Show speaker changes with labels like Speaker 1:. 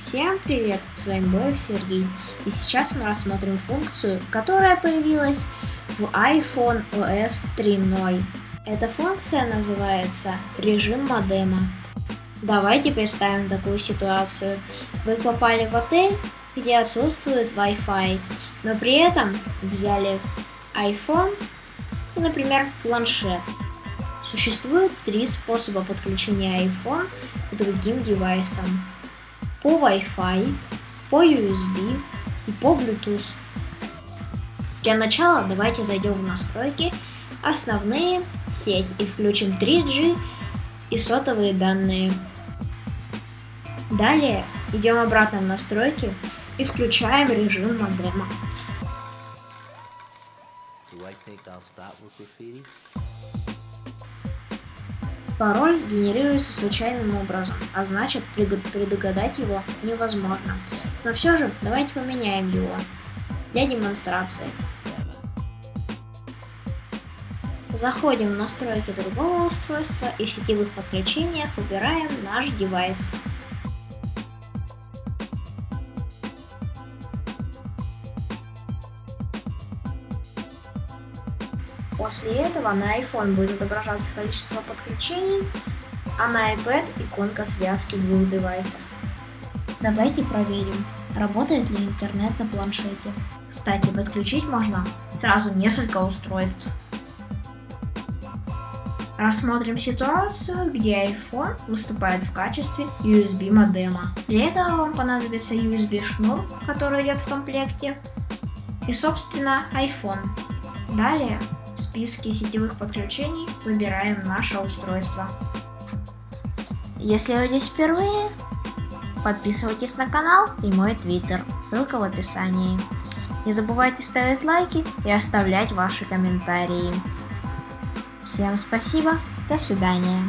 Speaker 1: Всем привет! С вами Боев Сергей. И сейчас мы рассмотрим функцию, которая появилась в iPhone OS 3.0. Эта функция называется режим модема. Давайте представим такую ситуацию. Вы попали в отель, где отсутствует Wi-Fi, но при этом взяли iPhone и, например, планшет. Существует три способа подключения iPhone к другим девайсам по Wi-Fi, по USB и по Bluetooth. Для начала давайте зайдем в настройки основные сеть и включим 3G и сотовые данные. Далее идем обратно в настройки и включаем режим модема. Пароль генерируется случайным образом, а значит предугадать его невозможно. Но все же давайте поменяем его для демонстрации. Заходим в настройки другого устройства и в сетевых подключениях выбираем наш девайс. После этого на iPhone будет отображаться количество подключений, а на iPad иконка связки двух девайсов. Давайте проверим, работает ли интернет на планшете. Кстати, подключить можно сразу несколько устройств. Рассмотрим ситуацию, где iPhone выступает в качестве USB модема. Для этого вам понадобится USB шнур, который идет в комплекте, и собственно iPhone. Далее списке сетевых подключений выбираем наше устройство. Если вы здесь впервые, подписывайтесь на канал и мой твиттер, ссылка в описании. Не забывайте ставить лайки и оставлять ваши комментарии. Всем спасибо, до свидания.